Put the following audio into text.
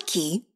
Nike